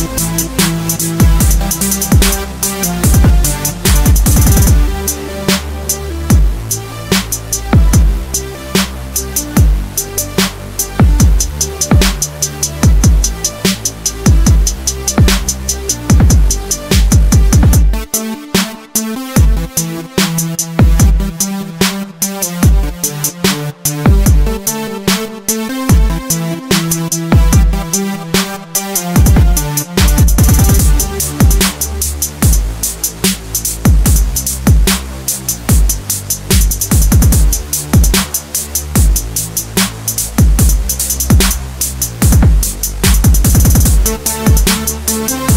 We'll Música